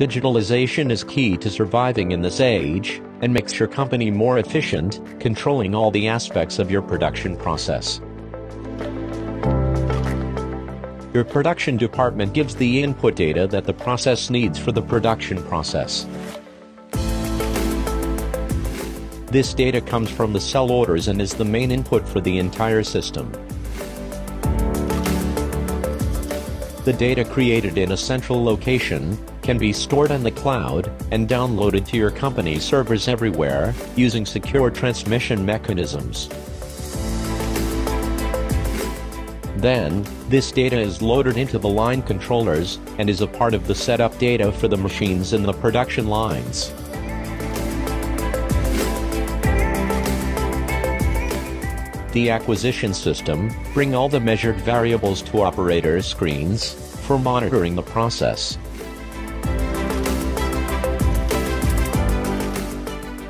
Digitalization is key to surviving in this age, and makes your company more efficient, controlling all the aspects of your production process. Your production department gives the input data that the process needs for the production process. This data comes from the cell orders and is the main input for the entire system. The data created in a central location can be stored on the cloud and downloaded to your company's servers everywhere using secure transmission mechanisms. Then, this data is loaded into the line controllers and is a part of the setup data for the machines in the production lines. The acquisition system bring all the measured variables to operator screens for monitoring the process.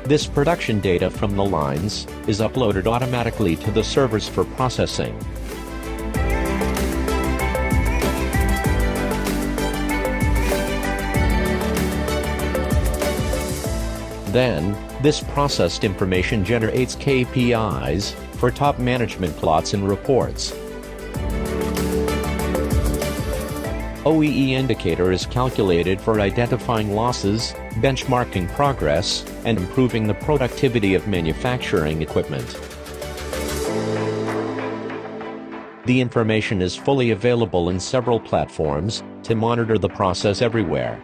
This production data from the lines is uploaded automatically to the servers for processing. Then, this processed information generates KPIs for top management plots and reports. OEE indicator is calculated for identifying losses, benchmarking progress, and improving the productivity of manufacturing equipment. The information is fully available in several platforms to monitor the process everywhere.